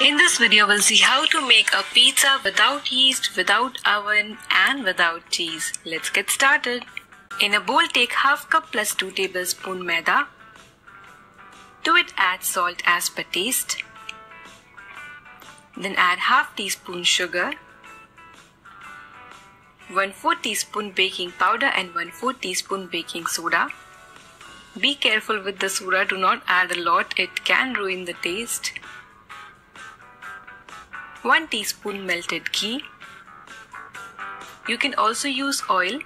In this video, we'll see how to make a pizza without yeast, without oven and without cheese. Let's get started. In a bowl, take half cup plus 2 tablespoon maida. To it, add salt as per taste. Then add half teaspoon sugar, 1 4 teaspoon baking powder and 1 4 teaspoon baking soda. Be careful with the soda, do not add a lot, it can ruin the taste. 1 teaspoon melted ghee. You can also use oil.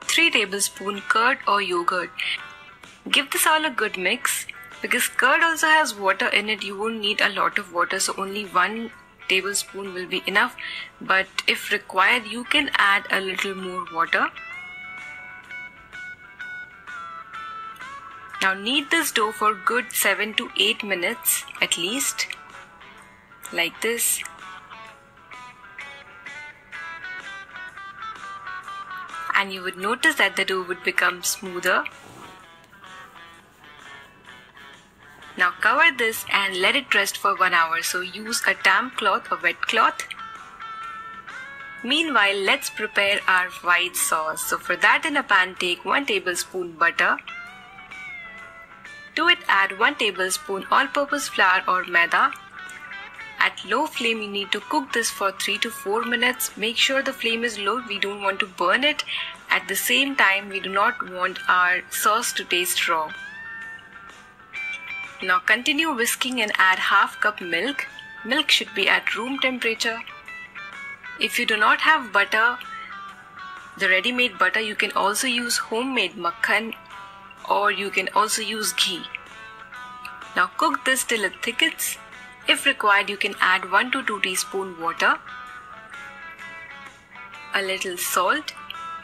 3 tablespoon curd or yogurt. Give this all a good mix. Because curd also has water in it, you won't need a lot of water, so only 1 tablespoon will be enough. But if required, you can add a little more water. Now knead this dough for good 7 to 8 minutes at least, like this. And you would notice that the dough would become smoother. Now cover this and let it rest for 1 hour. So use a damp cloth or wet cloth. Meanwhile, let's prepare our white sauce. So for that in a pan, take 1 tablespoon butter. To it add 1 tablespoon all-purpose flour or maida. At low flame you need to cook this for 3 to 4 minutes. Make sure the flame is low, we don't want to burn it. At the same time we do not want our sauce to taste raw. Now continue whisking and add half cup milk. Milk should be at room temperature. If you do not have butter, the ready-made butter, you can also use homemade makhan or you can also use ghee. Now cook this till it thickens. If required, you can add 1 to 2 teaspoon water, a little salt.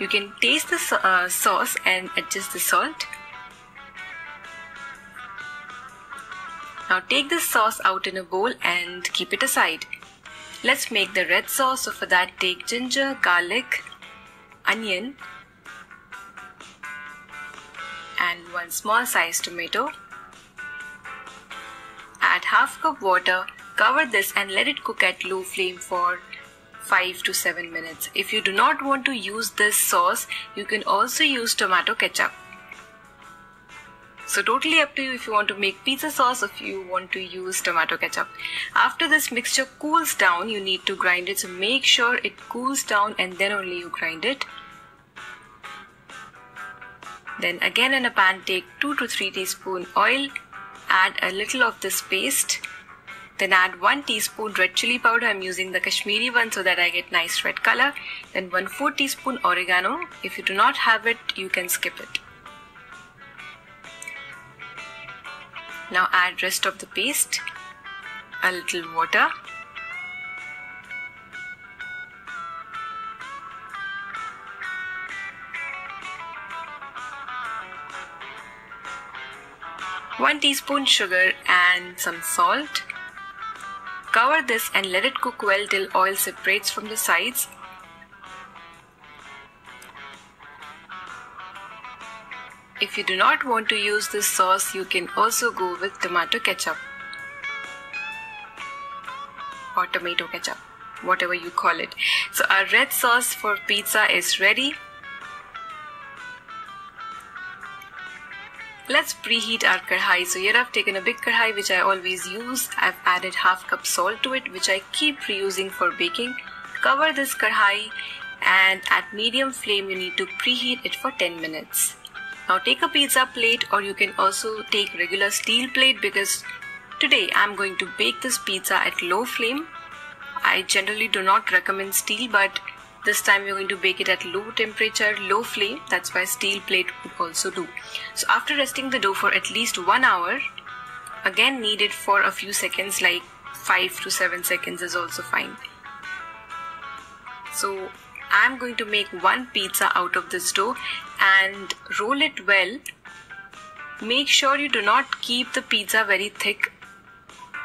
You can taste the uh, sauce and adjust the salt. Now take this sauce out in a bowl and keep it aside. Let's make the red sauce. So for that take ginger, garlic, onion and one small sized tomato. Add half cup water, cover this and let it cook at low flame for 5 to 7 minutes. If you do not want to use this sauce, you can also use tomato ketchup. So totally up to you if you want to make pizza sauce or if you want to use tomato ketchup. After this mixture cools down, you need to grind it. So make sure it cools down and then only you grind it. Then again in a pan take 2 to 3 teaspoon oil. Add a little of this paste. Then add 1 teaspoon red chili powder. I'm using the Kashmiri one so that I get nice red color. Then 1 4 teaspoon oregano. If you do not have it, you can skip it. Now add rest of the paste, a little water. One teaspoon sugar and some salt. Cover this and let it cook well till oil separates from the sides If you do not want to use this sauce, you can also go with tomato ketchup or tomato ketchup, whatever you call it. So our red sauce for pizza is ready. Let's preheat our kadhai. So here I've taken a big kadhai which I always use. I've added half cup salt to it which I keep reusing for baking. Cover this kadhai and at medium flame you need to preheat it for 10 minutes. Now take a pizza plate or you can also take regular steel plate because today I'm going to bake this pizza at low flame. I generally do not recommend steel but this time we're going to bake it at low temperature, low flame. That's why steel plate would also do. So after resting the dough for at least one hour, again knead it for a few seconds like 5 to 7 seconds is also fine. So I'm going to make one pizza out of this dough and roll it well. Make sure you do not keep the pizza very thick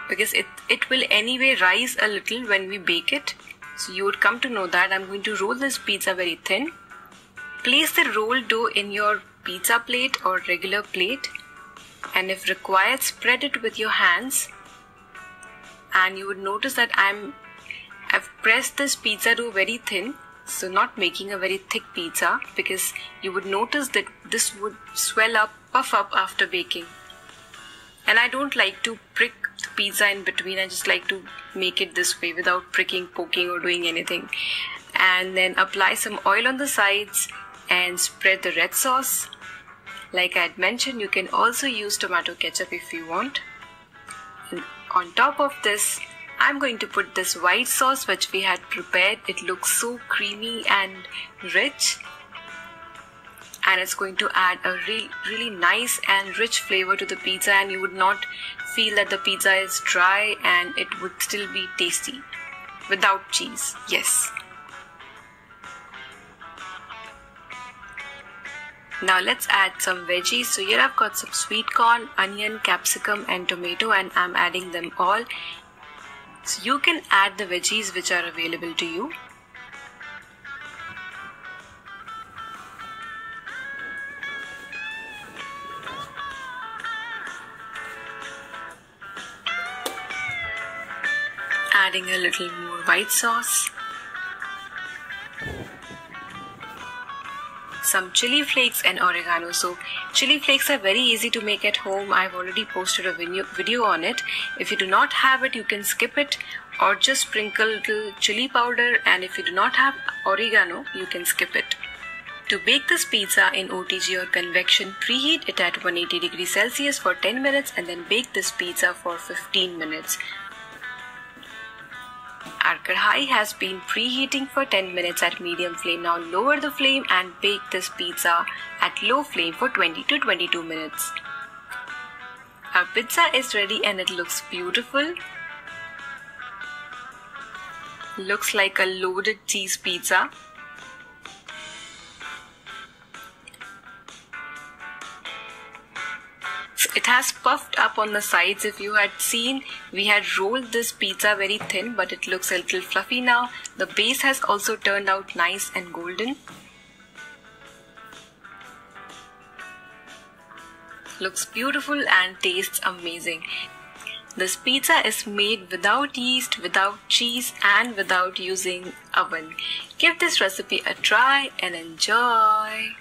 because it, it will anyway rise a little when we bake it. So you would come to know that I'm going to roll this pizza very thin. Place the rolled dough in your pizza plate or regular plate. And if required spread it with your hands. And you would notice that I'm I've pressed this pizza dough very thin. So not making a very thick pizza because you would notice that this would swell up puff up after baking. And I don't like to prick pizza in between I just like to make it this way without pricking poking or doing anything and then apply some oil on the sides and spread the red sauce like I had mentioned, you can also use tomato ketchup if you want. And on top of this, I'm going to put this white sauce which we had prepared. It looks so creamy and rich. And it's going to add a really, really nice and rich flavor to the pizza, and you would not feel that the pizza is dry and it would still be tasty without cheese. Yes. Now let's add some veggies. So here I've got some sweet corn, onion, capsicum and tomato and I'm adding them all. So you can add the veggies which are available to you. Adding a little more white sauce. some chili flakes and oregano. So chili flakes are very easy to make at home. I've already posted a video on it. If you do not have it, you can skip it or just sprinkle little chili powder and if you do not have oregano, you can skip it. To bake this pizza in OTG or convection, preheat it at 180 degrees Celsius for 10 minutes and then bake this pizza for 15 minutes. Our kadhai has been preheating for 10 minutes at medium flame. Now lower the flame and bake this pizza at low flame for 20 to 22 minutes. Our pizza is ready and it looks beautiful. Looks like a loaded cheese pizza. Has puffed up on the sides if you had seen we had rolled this pizza very thin but it looks a little fluffy now the base has also turned out nice and golden looks beautiful and tastes amazing this pizza is made without yeast, without cheese and without using oven. Give this recipe a try and enjoy.